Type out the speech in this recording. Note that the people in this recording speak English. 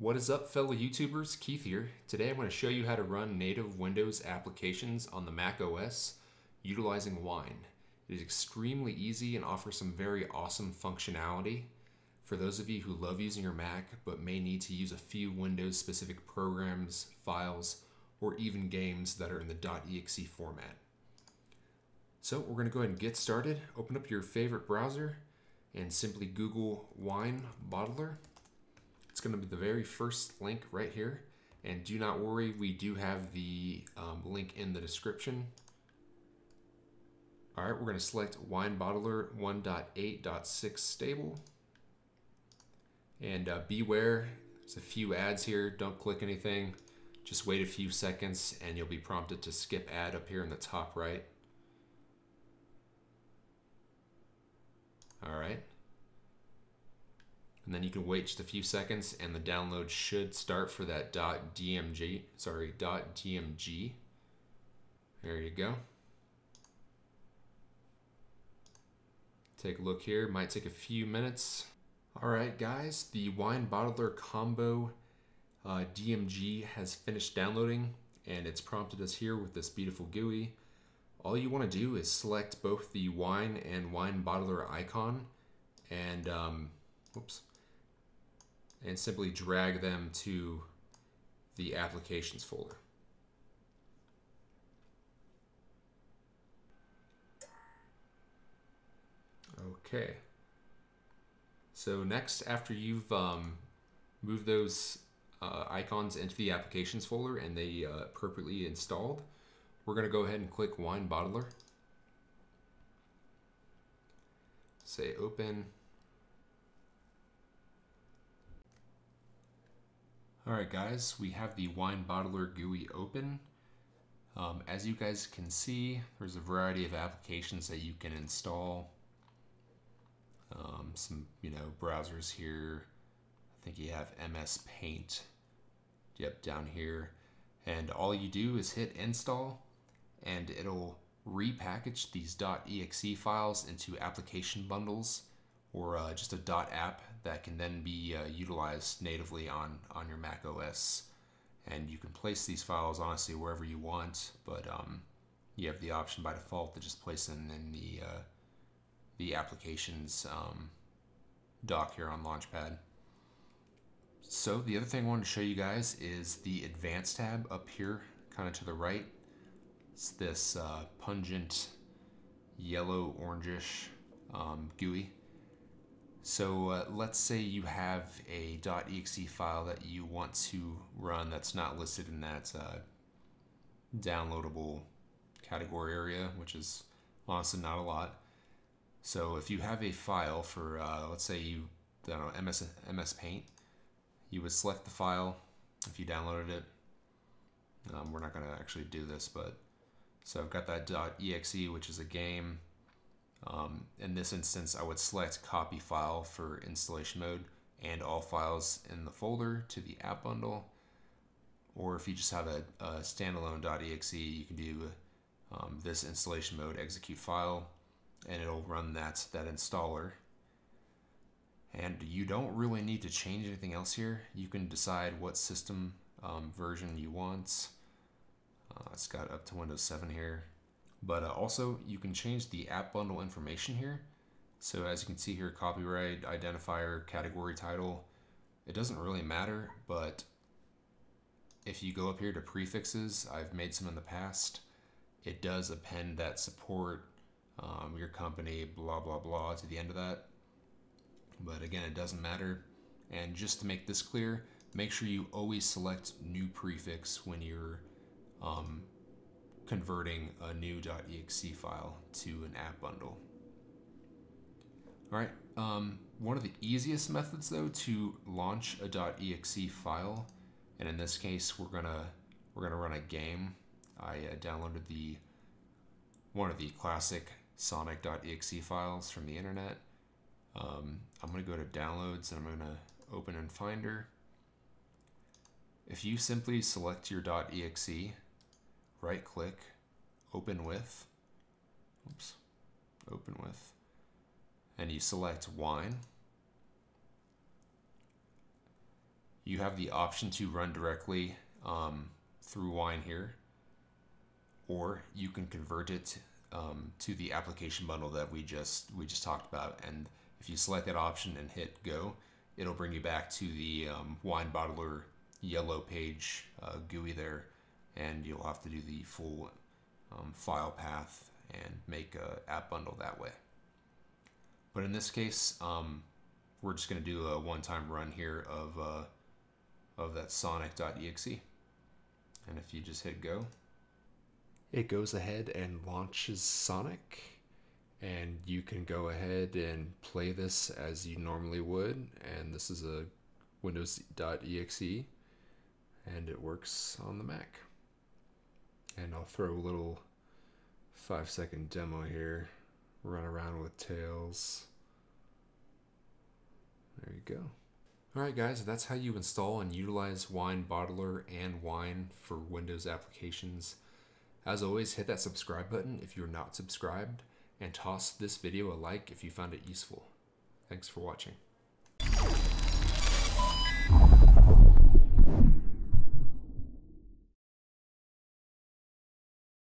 What is up fellow YouTubers, Keith here. Today I'm going to show you how to run native Windows applications on the Mac OS utilizing Wine. It is extremely easy and offers some very awesome functionality for those of you who love using your Mac but may need to use a few Windows specific programs, files, or even games that are in the .exe format. So we're going to go ahead and get started. Open up your favorite browser and simply Google Wine Bottler. It's going to be the very first link right here. And do not worry, we do have the um, link in the description. All right, we're going to select Wine Bottler 1.8.6 stable. And uh, beware, there's a few ads here. Don't click anything. Just wait a few seconds and you'll be prompted to skip ad up here in the top right. All right. And then you can wait just a few seconds and the download should start for that .dmg, sorry, .dmg. There you go. Take a look here, might take a few minutes. All right, guys, the Wine Bottler Combo uh, DMG has finished downloading and it's prompted us here with this beautiful GUI. All you want to do is select both the wine and wine bottler icon and um, whoops, and simply drag them to the applications folder. Okay. So next, after you've um, moved those uh, icons into the applications folder and they uh, appropriately installed, we're going to go ahead and click Wine Bottler. Say open. Alright guys, we have the Wine Bottler GUI open. Um, as you guys can see, there's a variety of applications that you can install. Um, some, you know, browsers here. I think you have MS Paint. Yep, down here. And all you do is hit install and it'll repackage these .exe files into application bundles or uh, just a .app that can then be uh, utilized natively on, on your Mac OS. And you can place these files honestly wherever you want, but um, you have the option by default to just place them in the, uh, the applications um, dock here on Launchpad. So the other thing I wanted to show you guys is the Advanced tab up here, kind of to the right. It's this uh, pungent yellow orangish um, GUI. So uh, let's say you have a .exe file that you want to run that's not listed in that uh, downloadable category area, which is honestly not a lot. So if you have a file for, uh, let's say you, I don't know, MS, MS Paint, you would select the file if you downloaded it. Um, we're not going to actually do this, but so I've got that .exe, which is a game. Um, in this instance, I would select copy file for installation mode and all files in the folder to the app bundle. Or if you just have a, a standalone .exe, you can do um, this installation mode execute file, and it'll run that that installer. And you don't really need to change anything else here. You can decide what system um, version you want. Uh, it's got up to Windows 7 here. But uh, also, you can change the app bundle information here. So as you can see here, copyright, identifier, category title, it doesn't really matter, but if you go up here to prefixes, I've made some in the past, it does append that support, um, your company, blah, blah, blah, to the end of that. But again, it doesn't matter. And just to make this clear, make sure you always select new prefix when you're um, converting a new .exe file to an app bundle. All right, um, one of the easiest methods though to launch a .exe file, and in this case we're gonna we're gonna run a game. I uh, downloaded the one of the classic Sonic.exe files from the internet. Um, I'm gonna go to downloads and I'm gonna open in Finder. If you simply select your .exe right click, open with, oops, open with, and you select wine. you have the option to run directly um, through Wine here, or you can convert it um, to the application bundle that we just we just talked about. And if you select that option and hit go, it'll bring you back to the um, Wine Bottler yellow page uh, GUI there, and you'll have to do the full um, file path and make a app bundle that way. But in this case, um, we're just going to do a one-time run here of uh, of that sonic.exe. And if you just hit go, it goes ahead and launches Sonic. And you can go ahead and play this as you normally would. And this is a windows.exe and it works on the Mac. And I'll throw a little five second demo here. Run around with Tails. There you go. Alright guys, that's how you install and utilize Wine Bottler and Wine for Windows applications. As always, hit that subscribe button if you're not subscribed, and toss this video a like if you found it useful. Thanks for watching.